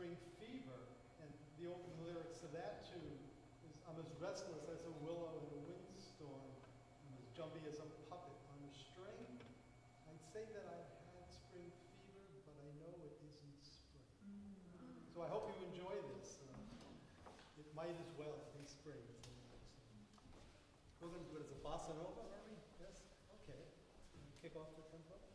spring fever. And the opening lyrics to that tune is, I'm as restless as a willow in a windstorm. I'm as jumpy as a puppet on a string. I'd say that I've had spring fever, but I know it isn't spring. So I hope you enjoy this. Uh, it might as well be spring. We're going to do it as a bossa nova, are we? Yes? Okay. Kick off the tempo.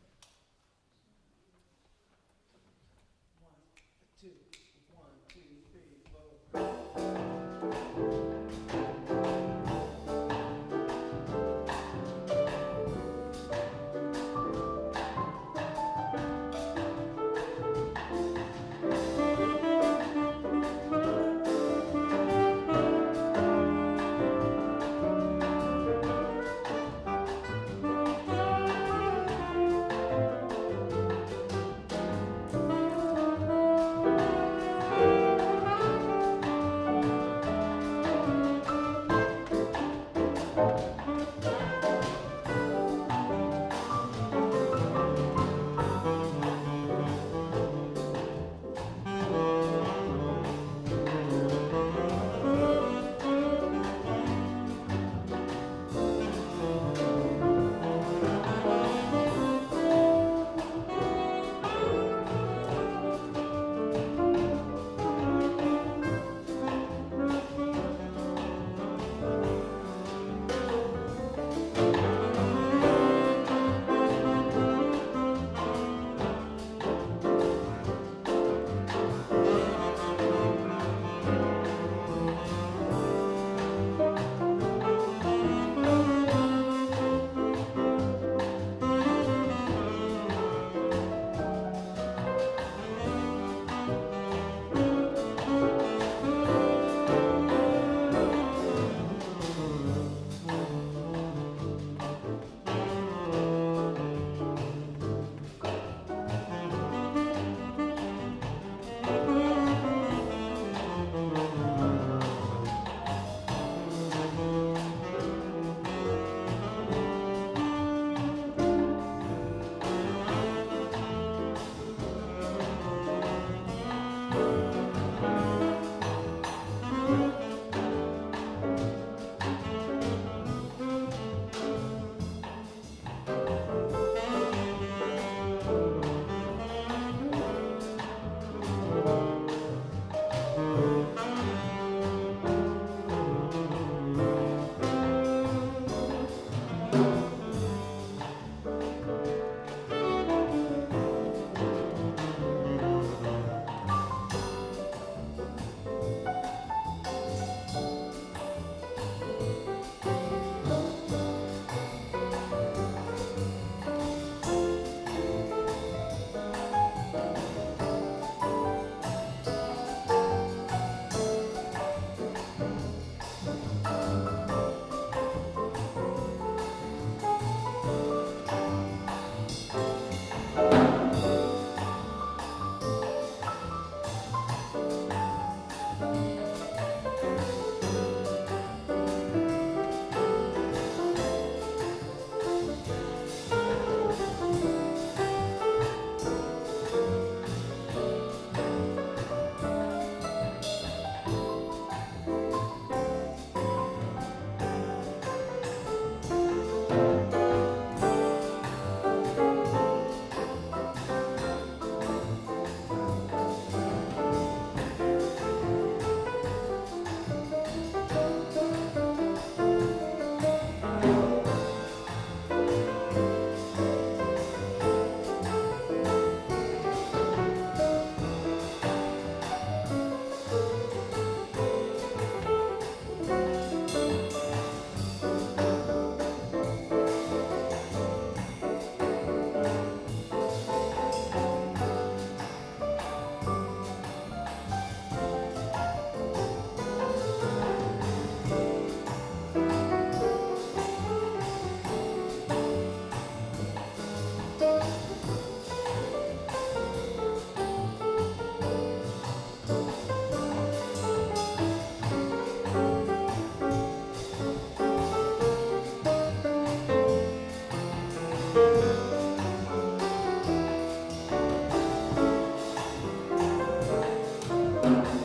Thank